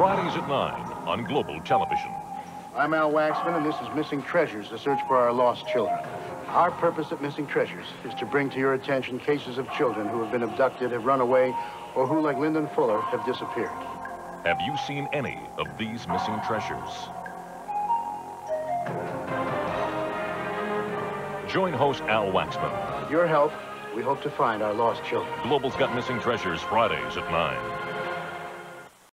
Fridays at 9 on Global Television. I'm Al Waxman, and this is Missing Treasures, the search for our lost children. Our purpose at Missing Treasures is to bring to your attention cases of children who have been abducted, have run away, or who, like Lyndon Fuller, have disappeared. Have you seen any of these missing treasures? Join host Al Waxman. With your help, we hope to find our lost children. Global's got missing treasures Fridays at 9.